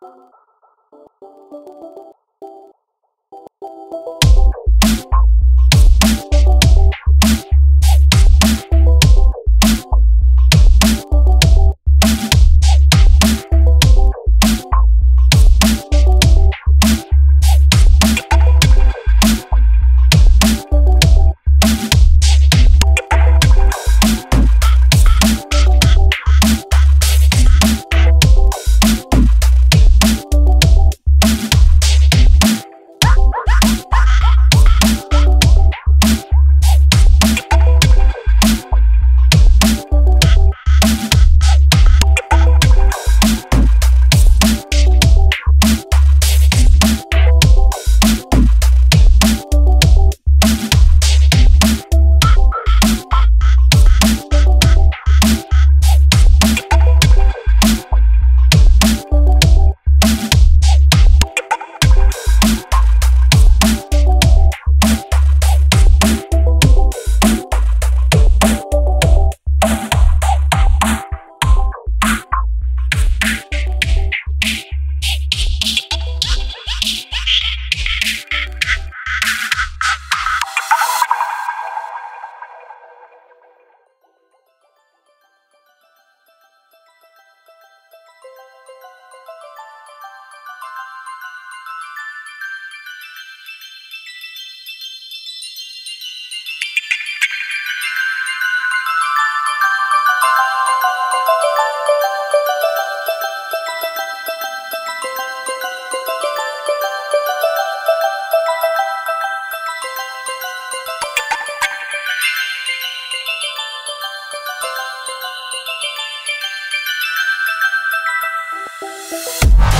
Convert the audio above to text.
Thank you. Bye.